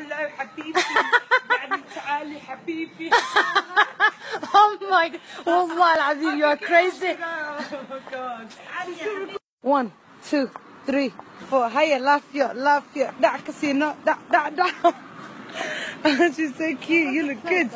هلا حبيبي يعني تعالي حبيبي Oh my god. والله العظيم you are crazy. One, two, three, four. هيا لافيا لافيا دع كاسينو دع دع دع. She's so cute. You look good.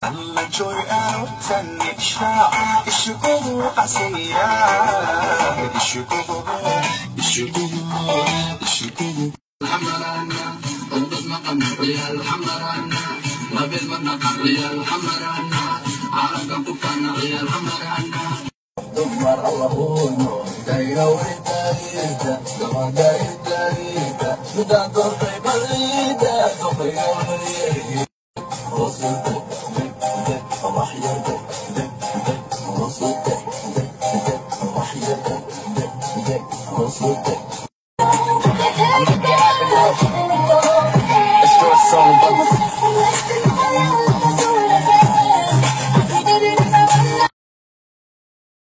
Alla gioia tannisha ishukubu qasiya ishukubu ishukubu ishukubu الحمرانا وبس مقنا ويا الحمرانا وبالمنا ويا الحمرانا عرفنا كفانا ويا الحمرانا دمر الله دايرة ودايرة لما دايرة دايرة مدى ضربي بريدة ضربي بريدة وصلت راح دك وصلت راح دك وصلت.